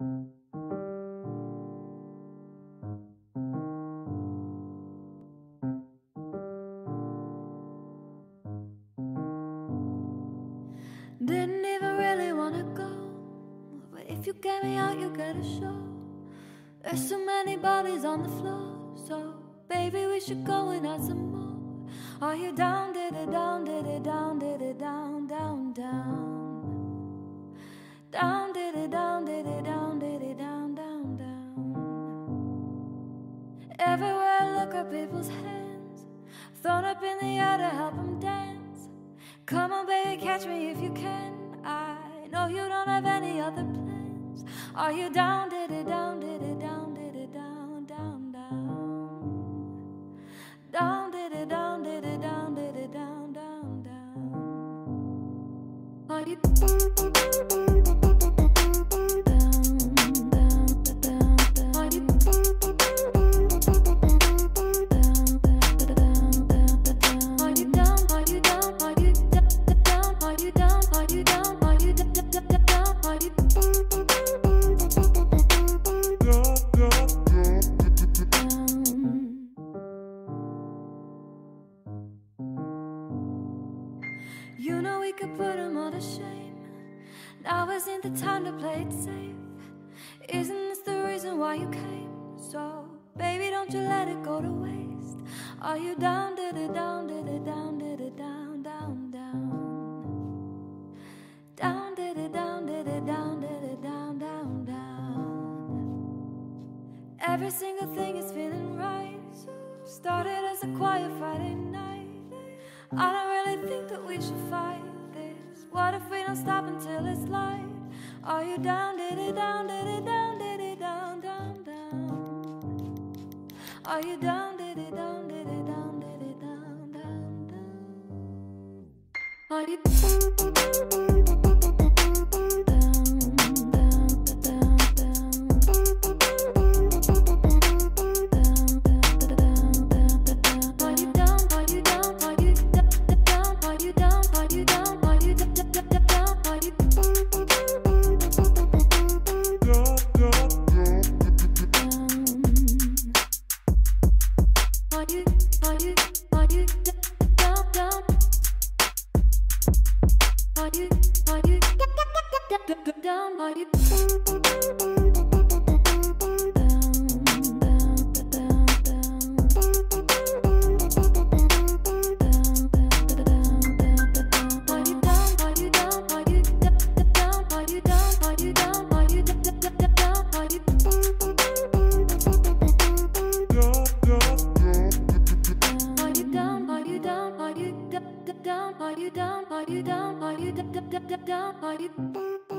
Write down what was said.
Didn't even really wanna go, but if you get me out, you get a show. There's so many bodies on the floor, so baby, we should go and add some more. Are you down, did it down, did it down, did it down? Everywhere I look at people's hands, thrown up in the air to help them dance. Come on, baby, catch me if you can. I know you don't have any other plans. Are you down, did it down, did it down, did it down, down, down? Down, You know we could put 'em all to shame. Now isn't the time to play it safe. Isn't this the reason why you came? So, baby, don't you let it go to waste. Are you down, did it down, did it down, did it down, down, down? Down, did it down, did it down, did it down, down, down? Every single thing is feeling right. Started as a quiet Friday night. I don't really think that we should fight this. What if we don't stop until it's light? Are you down, did it down, did it down, did it down, down, down? Are you down, did it down, did it down, did it down, down, down? Are you down? Are you down? Are you down? Are you down? Are you down? Are you down? Are you down? Are you